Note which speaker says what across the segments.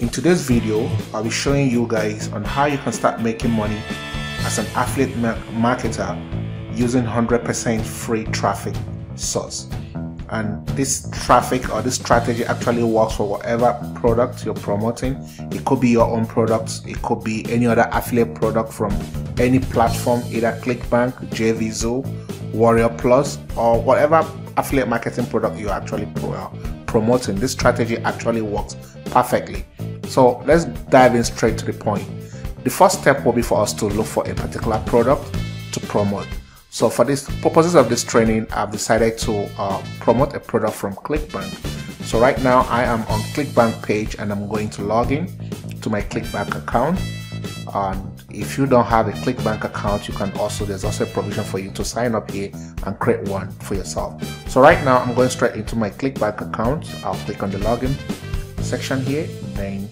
Speaker 1: In today's video, I'll be showing you guys on how you can start making money as an affiliate marketer using 100% free traffic source. And this traffic or this strategy actually works for whatever product you're promoting. It could be your own product, it could be any other affiliate product from any platform, either ClickBank, JVZoo, Warrior Plus, or whatever affiliate marketing product you're actually promoting. This strategy actually works perfectly. So let's dive in straight to the point. The first step will be for us to look for a particular product to promote. So for this purposes of this training, I've decided to uh, promote a product from ClickBank. So right now I am on ClickBank page and I'm going to log in to my ClickBank account. And if you don't have a ClickBank account, you can also, there's also a provision for you to sign up here and create one for yourself. So right now I'm going straight into my ClickBank account. I'll click on the login section here then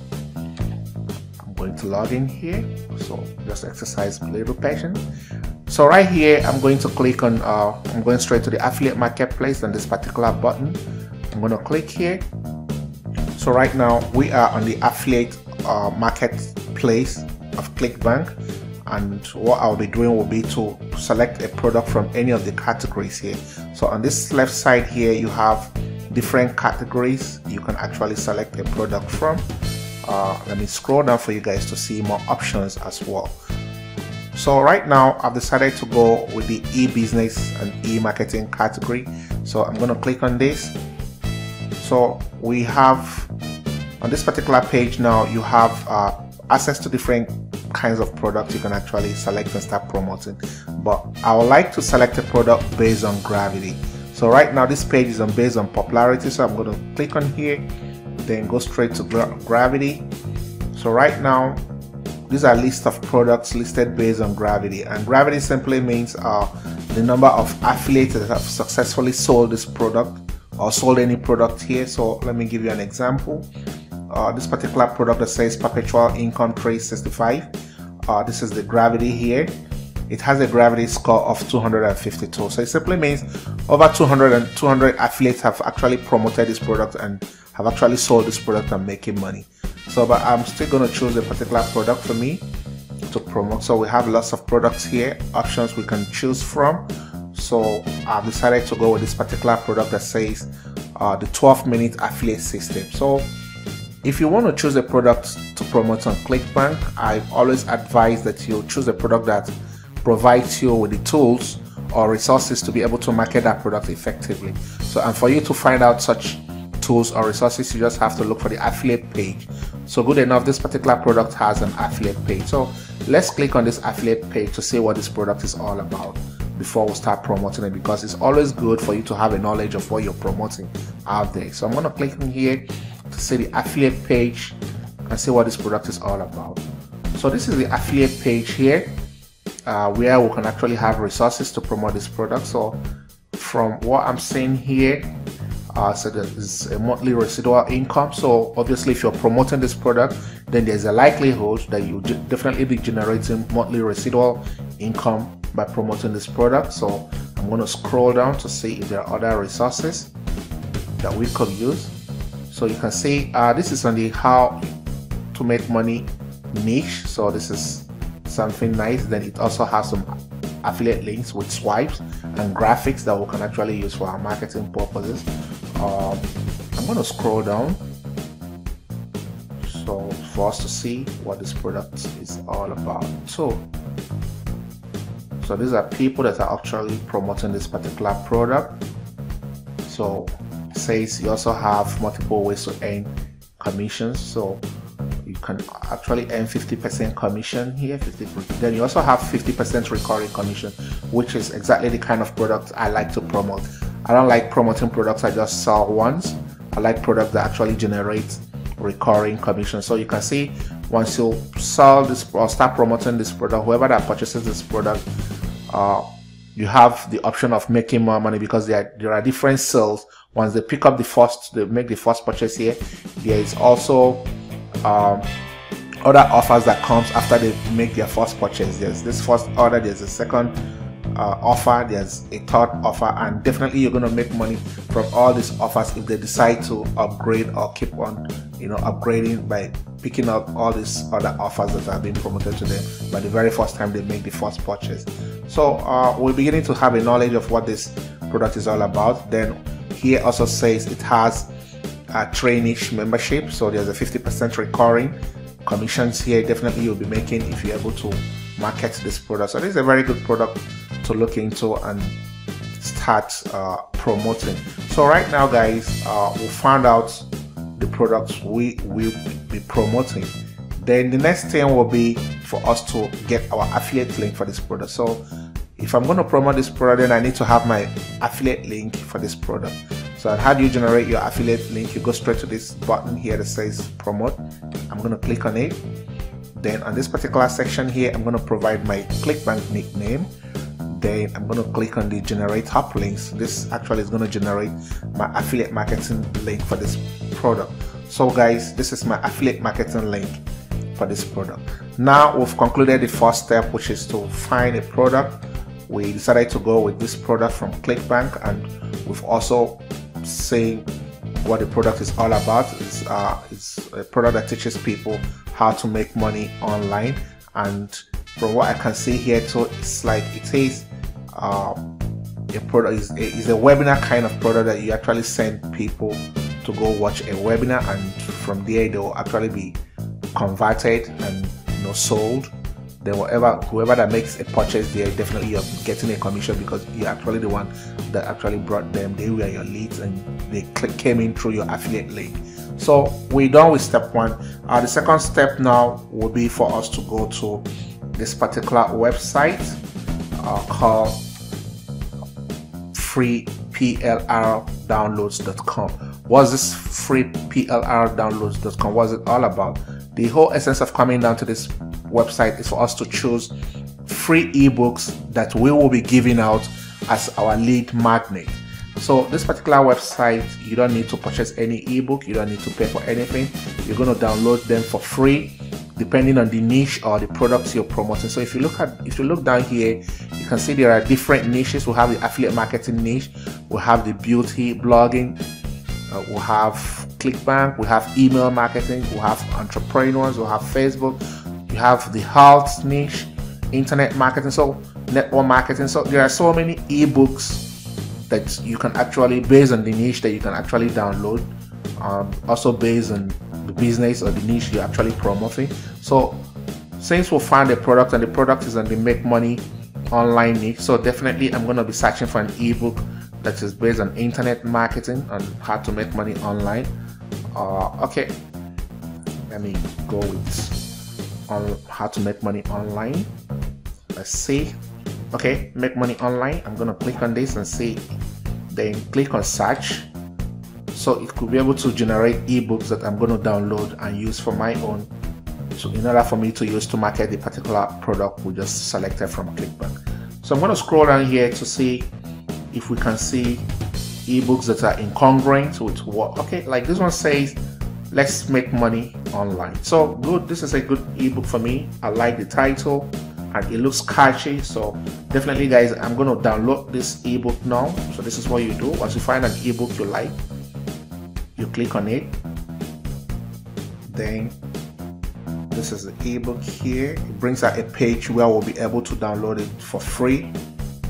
Speaker 1: going to log in here. So just exercise a little patience so right here I'm going to click on uh, I'm going straight to the affiliate marketplace on this particular button. I'm going to click here. So right now we are on the affiliate uh, marketplace of ClickBank. And what I'll be doing will be to select a product from any of the categories here. So on this left side here you have different categories you can actually select a product from uh, let me scroll down for you guys to see more options as well. So right now I've decided to go with the e-business and e-marketing category. So I'm going to click on this. So we have on this particular page now you have uh, access to different kinds of products you can actually select and start promoting. But I would like to select a product based on gravity. So right now this page is on based on popularity. So I'm going to click on here then go straight to gra gravity. So right now these are list of products listed based on gravity. And gravity simply means uh, the number of affiliates that have successfully sold this product or sold any product here. So let me give you an example. Uh, this particular product that says perpetual income 365 uh, this is the gravity here it has a gravity score of 252 so it simply means over 200 and 200 affiliates have actually promoted this product and have actually sold this product and making money. So but i'm still going to choose a particular product for me to promote. So we have lots of products here options we can choose from. So i've decided to go with this particular product that says uh, the 12 minute affiliate system. So if you want to choose a product to promote on clickbank i always advise that you choose a product that provides you with the tools or resources to be able to market that product effectively. So, and for you to find out such tools or resources, you just have to look for the affiliate page. So, good enough, this particular product has an affiliate page. So, let's click on this affiliate page to see what this product is all about before we start promoting it because it's always good for you to have a knowledge of what you're promoting out there. So, I'm going to click on here to see the affiliate page and see what this product is all about. So, this is the affiliate page here uh, where we can actually have resources to promote this product. So from what I'm seeing here, uh, so there's a monthly residual income. So obviously if you're promoting this product, then there's a likelihood that you definitely be generating monthly residual income by promoting this product. So I'm going to scroll down to see if there are other resources that we could use. So you can see uh, this is on the how to make money niche. So this is something nice then it also has some affiliate links with swipes and graphics that we can actually use for our marketing purposes. Um, I'm going to scroll down. So for us to see what this product is all about. So so these are people that are actually promoting this particular product. So says you also have multiple ways to earn commissions. So you can actually earn 50% commission here 50 then you also have 50% recurring commission which is exactly the kind of product I like to promote. I don't like promoting products I just sell once. I like products that actually generate recurring commission. So you can see once you sell this or start promoting this product whoever that purchases this product uh, you have the option of making more money because there are, there are different sales. Once they pick up the first they make the first purchase here there is also um, other offers that comes after they make their first purchase. There's this first order, there's a second uh, offer, there's a third offer, and definitely you're to make money from all these offers if they decide to upgrade or keep on you know upgrading by picking up all these other offers that are being promoted to them by the very first time they make the first purchase so uh, we're beginning to have a knowledge of what this product is all about then here also says it has a traineeship membership so there's a 50% recurring commissions here. Definitely you'll be making if you're able to market this product. So this is a very good product to look into and start uh, promoting. So right now guys uh, we found out the products we will be promoting. Then the next thing will be for us to get our affiliate link for this product. So if I'm going to promote this product then I need to have my affiliate link for this product so how do you generate your affiliate link. You go straight to this button here that says promote. I'm going to click on it. Then on this particular section here I'm going to provide my clickbank nickname. Then I'm going to click on the generate HopLinks. This actually is going to generate my affiliate marketing link for this product. So guys this is my affiliate marketing link for this product. Now we've concluded the first step which is to find a product. We decided to go with this product from clickbank and we've also seen what the product is all about. It's, uh, it's a product that teaches people how to make money online. And from what I can see here too it's like it is um, a product is a, is a webinar kind of product that you actually send people to go watch a webinar. And from there they'll actually be converted and you know sold then whatever whoever that makes a purchase there definitely you're getting a commission because you're actually the one that actually brought them they were your leads and they came in through your affiliate link so we're done with step one uh, the second step now will be for us to go to this particular website uh, called freeplrdownloads.com. What's this freeplrdownloads.com? What's it all about? The whole essence of coming down to this website is for us to choose free ebooks that we will be giving out as our lead magnet. So this particular website, you don't need to purchase any ebook, you don't need to pay for anything. You're going to download them for free depending on the niche or the products you're promoting. So if you look at if you look down here, you can see there are different niches. We have the affiliate marketing niche, we have the beauty blogging, uh, we have ClickBank, we have email marketing, we have entrepreneurs, we have Facebook, you have the health niche, internet marketing, so network marketing. So there are so many ebooks that you can actually based on the niche that you can actually download. Um, also based on the business or the niche you're actually promoting. So since we find a product and the product is on the make money online niche, so definitely I'm going to be searching for an ebook that is based on internet marketing and how to make money online. Uh, okay, let me go with on how to make money online. Let's see. Okay, make money online. I'm gonna click on this and see. Then click on search so it could be able to generate ebooks that I'm going to download and use for my own so in order for me to use to market the particular product we just selected from ClickBank so I'm going to scroll down here to see if we can see ebooks that are incongruent with what okay like this one says let's make money online. So good this is a good ebook for me. I like the title and it looks catchy. So definitely guys I'm to download this ebook now. So this is what you do. Once you find an ebook you like you click on it. Then this is the ebook here. It brings out a page where we'll be able to download it for free.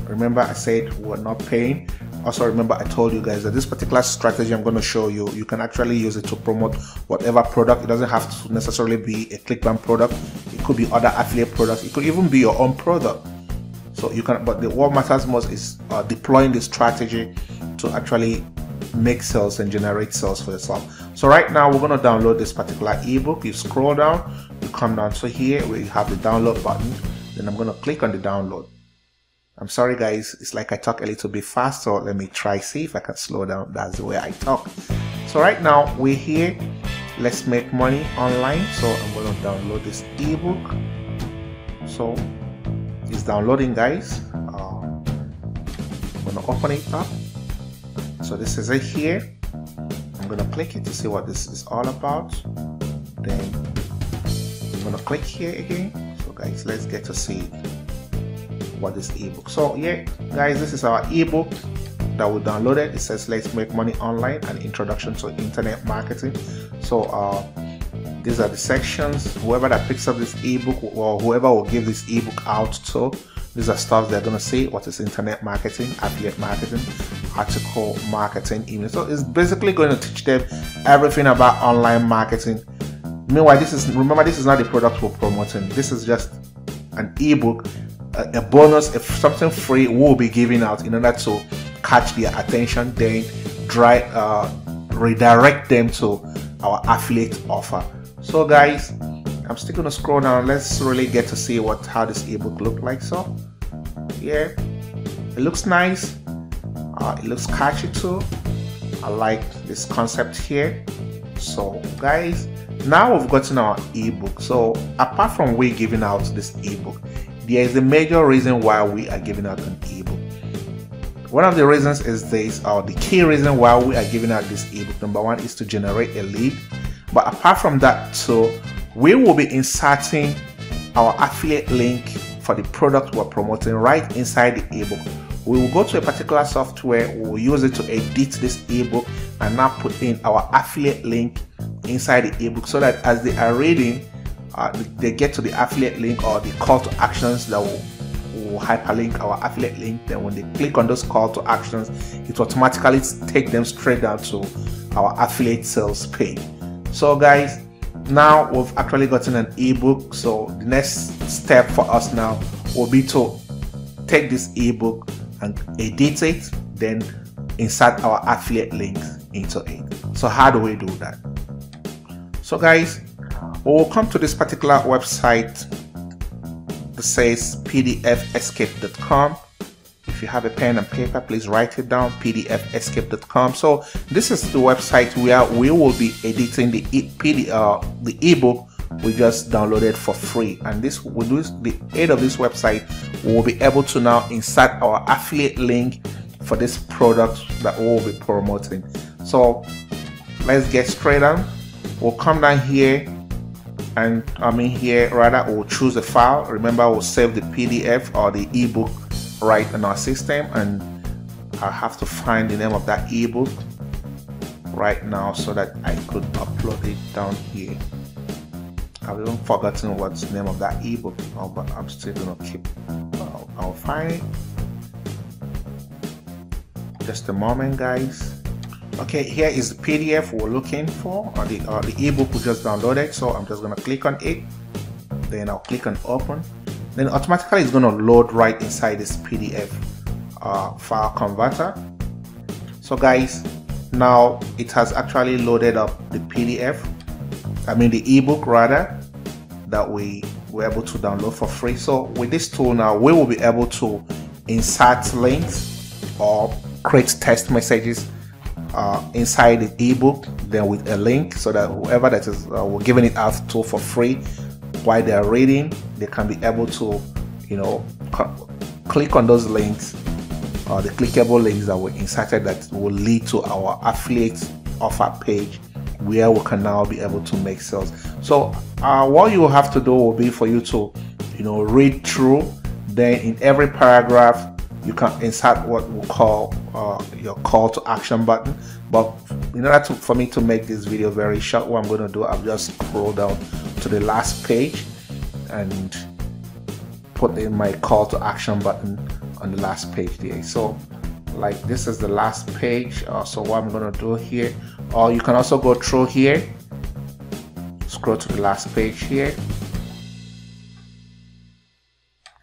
Speaker 1: Remember I said we're not paying also remember I told you guys that this particular strategy I'm going to show you you can actually use it to promote whatever product it doesn't have to necessarily be a clickbank product it could be other affiliate products it could even be your own product so you can but the, what matters most is uh, deploying the strategy to actually make sales and generate sales for yourself. So right now we're going to download this particular ebook. You scroll down, you come down to here where you have the download button. Then I'm going to click on the download. I'm sorry guys, it's like I talk a little bit fast, so let me try see if I can slow down. That's the way I talk. So right now we're here. Let's make money online. So I'm going to download this ebook. So it's downloading guys. Uh, I'm going to open it up so this is it here I'm gonna click it to see what this is all about then I'm gonna click here again so guys let's get to see this ebook. So yeah guys this is our ebook that we downloaded. It says let's make money online an introduction to internet marketing. So uh, these are the sections. Whoever that picks up this ebook or whoever will give this ebook out to these are stuff they're to say what is internet marketing? Affiliate marketing article marketing email. So it's basically going to teach them everything about online marketing. Meanwhile this is remember this is not the product we're promoting. This is just an ebook a, bonus if something free will be given out in order to catch their attention then dry uh, redirect them to our affiliate offer. So guys i'm still gonna scroll down. Let's really get to see what how this ebook look like. So yeah it looks nice. Uh, it looks catchy too. I like this concept here. So guys now we've gotten our ebook. So apart from we giving out this ebook there is a major reason why we are giving out an ebook one of the reasons is this or the key reason why we are giving out this ebook number one is to generate a lead but apart from that, so we will be inserting our affiliate link for the product we're promoting right inside the ebook. We will go to a particular software, we will use it to edit this ebook and now put in our affiliate link inside the ebook so that as they are reading, uh, they get to the affiliate link or the call to actions that will, will hyperlink our affiliate link. Then when they click on those call to actions, it automatically take them straight down to our affiliate sales page so guys now we've actually gotten an ebook so the next step for us now will be to take this ebook and edit it then insert our affiliate links into it so how do we do that so guys we'll come to this particular website that says pdfescape.com if you have a pen and paper, please write it down pdfescape.com. So this is the website where we will be editing the e PD, uh, the ebook we just downloaded for free. And this with the aid of this website, we will be able to now insert our affiliate link for this product that we will be promoting. So let's get straight on. We'll come down here and I mean here rather we'll choose a file. Remember we'll save the PDF or the ebook right in our system and I have to find the name of that ebook right now so that I could upload it down here. I've even forgotten what's the name of that ebook but I'm still gonna keep. I'll, I'll find it. Just a moment, guys. Okay, here is the PDF we're looking for, or the or the ebook we just downloaded. So I'm just gonna click on it. Then I'll click on open then automatically it's going to load right inside this PDF uh, file converter. So guys, now it has actually loaded up the PDF, I mean the ebook rather, that we were able to download for free. So with this tool now, we will be able to insert links or create text messages uh, inside the ebook then with a link so that whoever that is uh, we're giving it out to for free while they are reading, they can be able to, you know, click on those links or the clickable links that were inserted that will lead to our affiliate offer page where we can now be able to make sales. So uh, what you have to do will be for you to, you know, read through. Then in every paragraph, you can insert what we call uh, your call to action button. But in order to, for me to make this video very short, what I'm going to do, I'll just scroll down to the last page and put in my call to action button on the last page there. So like this is the last page uh, so what I'm gonna do here or you can also go through here. Scroll to the last page here.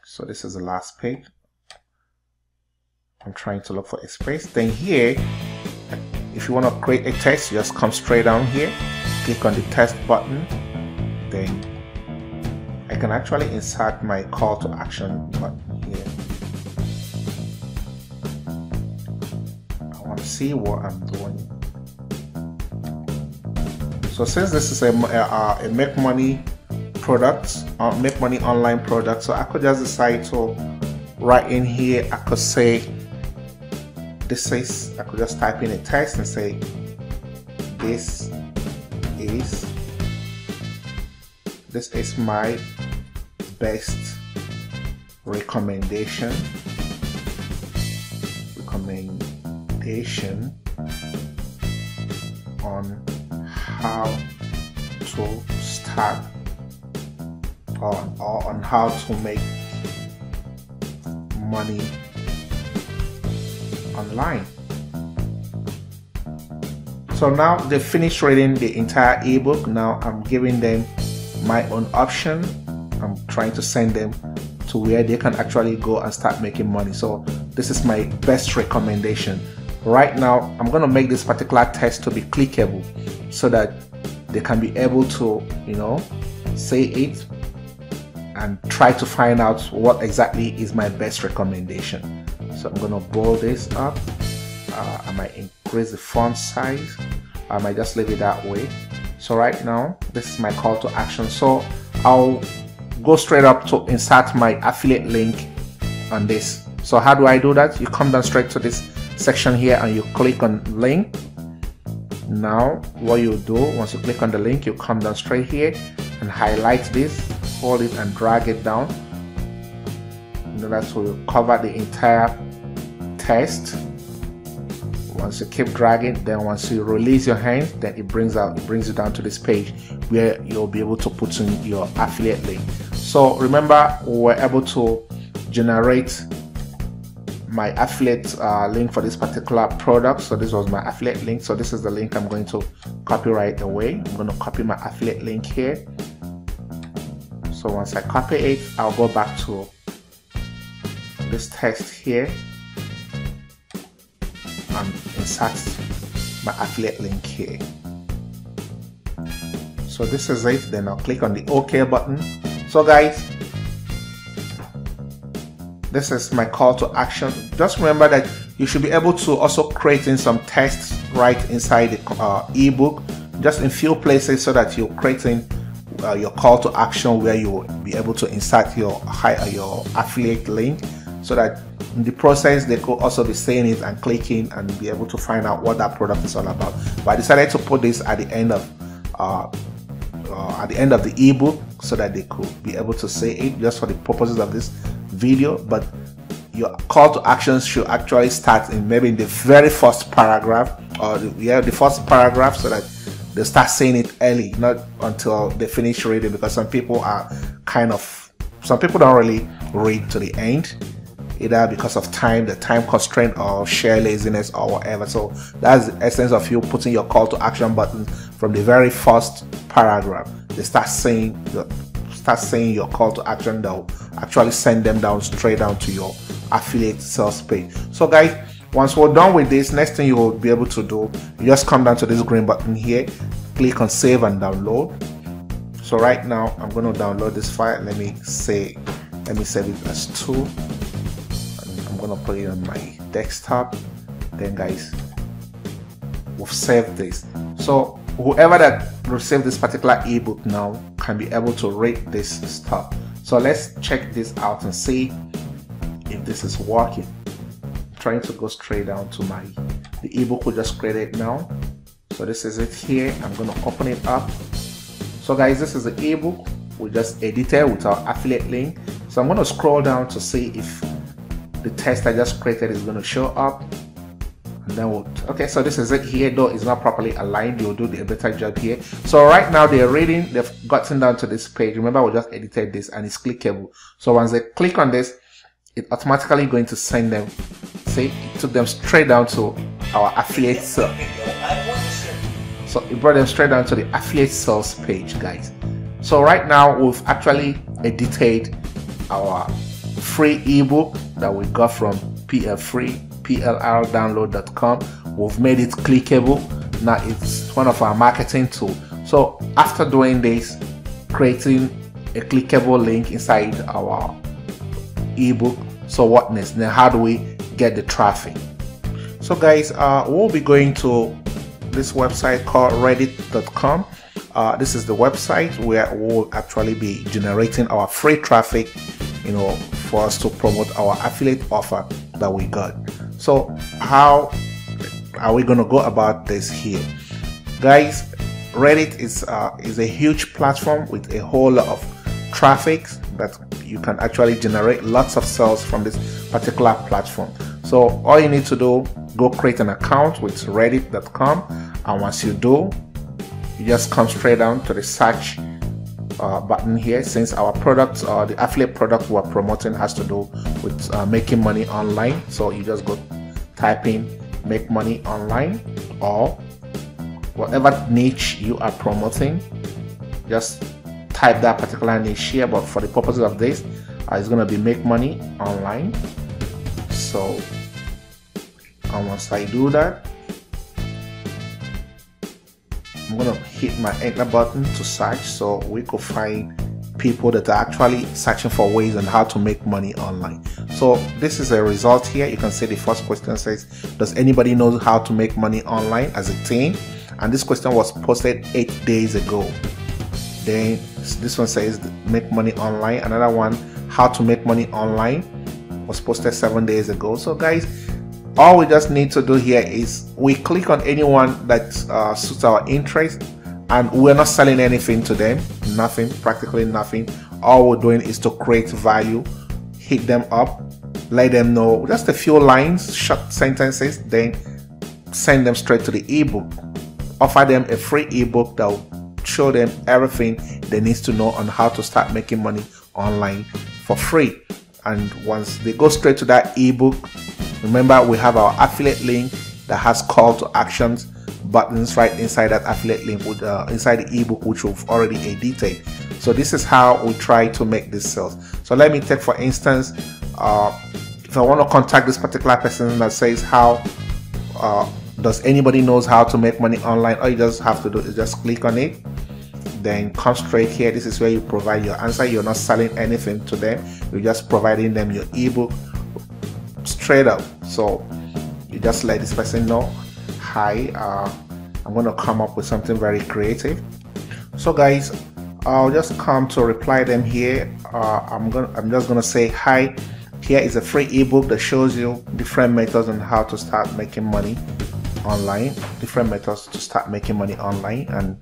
Speaker 1: So this is the last page I'm trying to look for a space then here if you want to create a text just come straight down here click on the text button then I can actually insert my call to action button here. I want to see what I'm doing. So since this is a, a, a make money product, uh, make money online product, so I could just decide to write in here, I could say, this is, I could just type in a text and say, this is this is my best recommendation recommendation on how to start on or on how to make money online. So now they finished reading the entire ebook. Now I'm giving them my own option. I'm trying to send them to where they can actually go and start making money. So this is my best recommendation. Right now, I'm going to make this particular test to be clickable so that they can be able to, you know, say it and try to find out what exactly is my best recommendation. So I'm to bold this up. Uh, I might increase the font size. I might just leave it that way. So right now, this is my call to action. So I'll go straight up to insert my affiliate link on this. So how do I do that? You come down straight to this section here and you click on link. Now what you do once you click on the link, you come down straight here and highlight this, hold it and drag it down. And that will cover the entire test Once you keep dragging, then once you release your hand, then it brings out it brings you down to this page where you'll be able to put in your affiliate link. So remember, we were able to generate my affiliate uh, link for this particular product. So this was my affiliate link. So this is the link I'm going to copy right away. I'm going to copy my affiliate link here. So once I copy it, I'll go back to this text here and insert my affiliate link here. So this is it. Then I'll click on the OK button. So guys, this is my call to action just remember that you should be able to also create in some tests right inside the uh, ebook just in few places so that you're creating uh, your call to action where you will be able to insert your uh, your affiliate link so that in the process they could also be saying it and clicking and be able to find out what that product is all about. But i decided to put this at the end of uh, uh, at the end of the ebook so that they could be able to say it just for the purposes of this video. But your call to actions should actually start in maybe in the very first paragraph or the, yeah the first paragraph so that they start saying it early not until they finish reading because some people are kind of some people don't really read to the end either because of time the time constraint or sheer laziness or whatever. So that's the essence of you putting your call to action button from the very first paragraph. They start saying start saying your call to action they'll actually send them down straight down to your affiliate sales page. So guys once we're done with this next thing you will be able to do you just come down to this green button here click on save and download. So right now i'm going to download this file. Let me say let me save it as two to put it on my desktop. Then guys we've saved this. So whoever that received this particular ebook now can be able to rate this stuff. So let's check this out and see if this is working. I'm trying to go straight down to my the ebook we just created now. So this is it here. I'm to open it up. So guys this is the ebook we just edited with our affiliate link. So i'm going to scroll down to see if the test i just created is going to show up. And then we'll, okay so this is it here. Though it's not properly aligned you'll do the better job here. So right now they're reading they've gotten down to this page. Remember we just edited this and it's clickable. So once they click on this it automatically going to send them see it took them straight down to our affiliate sale so it brought them straight down to the affiliate sales page guys. So right now we've actually edited our free ebook that we got from PL Free plrdownload.com. We've made it clickable. Now it's one of our marketing tools. So after doing this, creating a clickable link inside our ebook. So what next? Then how do we get the traffic? So guys, uh, we'll be going to this website called reddit.com. Uh, this is the website where we'll actually be generating our free traffic, you know, for us to promote our affiliate offer that we got. So how are we going to go about this here? Guys, Reddit is uh, is a huge platform with a whole lot of traffic that you can actually generate lots of sales from this particular platform. So all you need to do, go create an account with reddit.com and once you do, you just come straight down to the search uh, button here. Since our product uh, the affiliate product we're promoting has to do with uh, making money online. So you just go type in make money online or whatever niche you are promoting. Just type that particular niche here. But for the purposes of this uh, it's going to be make money online. So and once I do that I'm gonna hit my enter button to search so we could find people that are actually searching for ways on how to make money online. So this is a result here. You can see the first question says, does anybody know how to make money online as a teen? And this question was posted eight days ago. Then this one says make money online. Another one, how to make money online was posted seven days ago. So guys, all we just need to do here is we click on anyone that uh, suits our interest and we're not selling anything to them. Nothing practically nothing. All we're doing is to create value hit them up let them know just a few lines short sentences then send them straight to the ebook. Offer them a free ebook that will show them everything they need to know on how to start making money online for free and once they go straight to that ebook Remember, we have our affiliate link that has call to actions buttons right inside that affiliate link with uh, inside the ebook which we've already edited. So this is how we try to make this sales. So let me take for instance uh, if I want to contact this particular person that says how uh, does anybody knows how to make money online all you just have to do is just click on it then come straight here. This is where you provide your answer. You're not selling anything to them. You're just providing them your ebook straight up. So you just let this person know hi uh, I'm gonna come up with something very creative. So guys I'll just come to reply them here. Uh, I'm gonna I'm just gonna say hi here is a free ebook that shows you different methods on how to start making money online different methods to start making money online and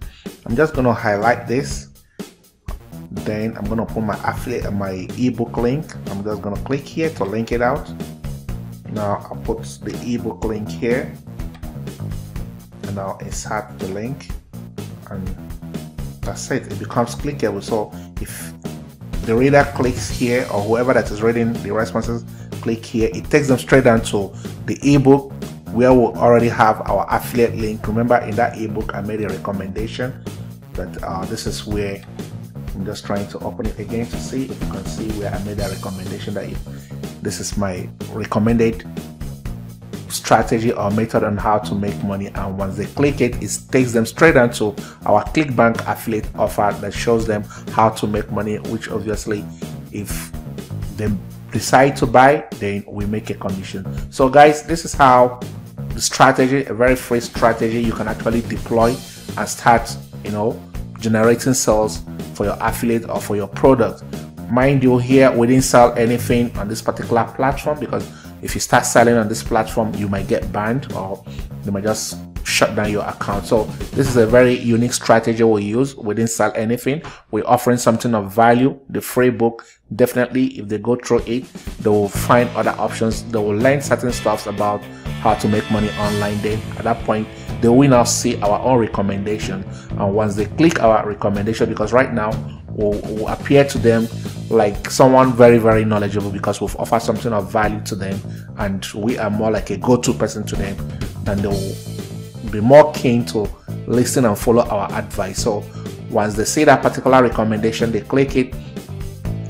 Speaker 1: I'm just gonna highlight this. Then I'm gonna put my affiliate my ebook link. I'm just gonna click here to link it out. Now I'll put the ebook link here. And I'll insert the link. And that's it. It becomes clickable. So if the reader clicks here or whoever that is reading the responses click here it takes them straight down to the ebook where we already have our affiliate link. Remember in that ebook I made a recommendation that uh, this is where I'm just trying to open it again to see if you can see where I made a recommendation that if this is my recommended strategy or method on how to make money. And once they click it it takes them straight onto our clickbank affiliate offer that shows them how to make money which obviously if they decide to buy then we make a commission so guys this is how the strategy a very free strategy you can actually deploy and start you know generating sales for your affiliate or for your product. Mind you here we didn't sell anything on this particular platform because if you start selling on this platform you might get banned or they might just shut down your account. So this is a very unique strategy we use. We didn't sell anything. We're offering something of value. The free book definitely if they go through it they will find other options. They will learn certain stuffs about how to make money online. Then at that point they will now see our own recommendation. And once they click our recommendation because right now will, will appear to them like someone very very knowledgeable because we've offered something of value to them. And we are more like a go-to person to them and they will be more keen to listen and follow our advice so once they see that particular recommendation they click it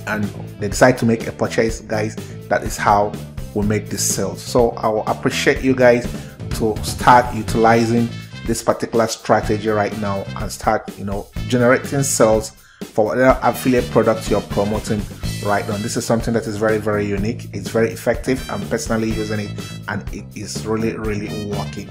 Speaker 1: and they decide to make a purchase guys that is how we make this sales so i will appreciate you guys to start utilizing this particular strategy right now and start you know generating sales for whatever affiliate products you're promoting right now. This is something that is very, very unique. It's very effective. I'm personally using it and it is really, really working.